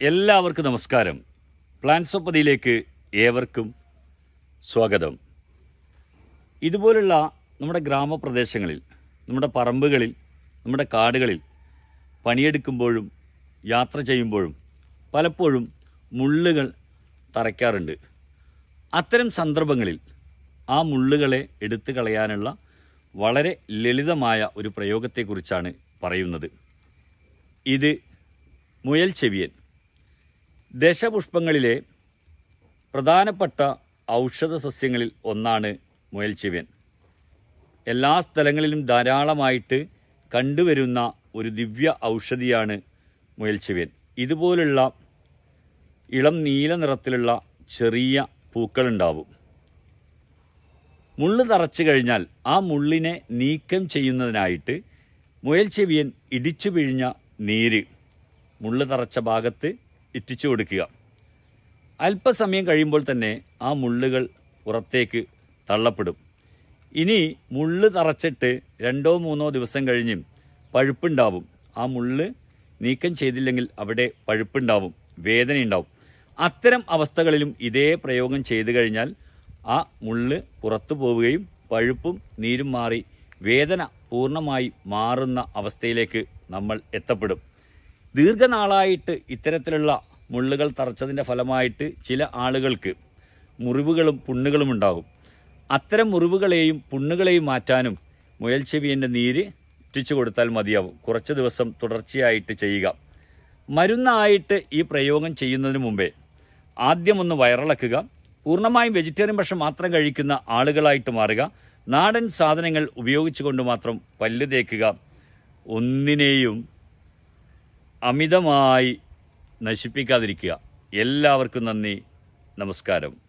എല്ലാവർക്കും നമസ്കാരം. പ്ലാൻസ് പ്ലാൻസോപ്പതിയിലേക്ക് ഏവർക്കും സ്വാഗതം. ഇതുപോലുള്ള നമ്മുടെ ഗ്രാമപ്രദേശങ്ങളിൽ നമ്മുടെ പറമ്പുകളിൽ നമ്മുടെ കാടുകളിൽ പണിയെടുക്കുമ്പോഴും യാത്ര ചെയ്യുമ്പോഴും പലപ്പോഴും മുള്ളുകൾ തറയ്ക്കാറുണ്ട്. അത്തരം സന്ദർഭങ്ങളിൽ ആ മുള്ളുകളെ എടുത്തു കളയാനുള്ള വളരെ ലളിതമായ ഒരു പ്രയോഗത്തെക്കുറിച്ചാണ് പറയുന്നത്. ഇത് മുയൽ ചെവിയൻ ദശപുഷ്പങ്ങളിലെ പ്രധാനപ്പെട്ട ഔഷധ സസ്യങ്ങളിൽ ഒന്നാണ് മുയൽ ചെവിയൻ എല്ലാ സ്ഥലങ്ങളിലും ധാരാളമായിട്ട് കണ്ടുവരുന്ന ഒരു ദിവ്യ ഔഷധിയാണ് മുയൽ ചെവിയൻ ഇതുപോലുള്ള ഇളം നീല നിറത്തിലുള്ള ചെറിയ പൂക്കളുണ്ടാവും. മുള്ള് തറച്ചു കഴിഞ്ഞാൽ ആ മുള്ളിനെ നീക്കം ചെയ്യുന്നതിനായിട്ട് മുയൽ ചെവിയൻ ഇടിച്ചു പിഴിഞ്ഞ നീര് മുള്ള് തറച്ച ഭാഗത്ത് ഇറ്റിച്ചു കൊടുക്കുക. അല്പസമയം കഴിയുമ്പോൾ തന്നെ ആ മുള്ളുകൾ പുറത്തേക്ക് തള്ളപ്പെടും. ഇനി മുള്ള് തറച്ചിട്ട് രണ്ടോ മൂന്നോ ദിവസം കഴിഞ്ഞും പഴുപ്പുണ്ടാവും. ആ മുള്ള് നീക്കം ചെയ്തില്ലെങ്കിൽ അവിടെ പഴുപ്പുണ്ടാവും വേദനയുണ്ടാവും. അത്തരം അവസ്ഥകളിലും ഇതേ പ്രയോഗം ചെയ്തു കഴിഞ്ഞാൽ ആ മുള്ള് പുറത്തു പോവുകയും പഴുപ്പും നീരും മാറി വേദന പൂർണമായി മാറുന്ന അവസ്ഥയിലേക്ക് നമ്മൾ എത്തപ്പെടും. ദീർഘനാളായിട്ട് ഇത്തരത്തിലുള്ള മുള്ളുകൾ തറച്ചതിന്റെ ഫലമായിട്ട് ചില ആളുകൾക്ക് മുറിവുകളും പുണ്ണുകളും ഉണ്ടാകും. അത്തരം മുറിവുകളെയും പുണ്ണുകളെയും മാറ്റാനും മുയൽ ചെവിയന്റെ നീര് ഇറ്റിച്ചു കൊടുത്താൽ മതിയാവും. കുറച്ച് ദിവസം തുടർച്ചയായിട്ട് ചെയ്യുക. മരുന്നായിട്ട് ഈ പ്രയോഗം ചെയ്യുന്നതിന് മുമ്പേ ആദ്യം ഒന്ന് വയറിളക്കുക. പൂർണമായും വെജിറ്റേറിയൻ ഭക്ഷണം മാത്രം കഴിക്കുന്ന ആളുകളായിട്ട് മാറുക. നാടൻ സാധനങ്ങൾ ഉപയോഗിച്ചുകൊണ്ട് മാത്രം പല്ല് തേക്കുക. ഒന്നിനെയും അമിതമായി നശിപ്പിക്കാതിരിക്കുക. എല്ലാവർക്കും നന്ദി. നമസ്കാരം.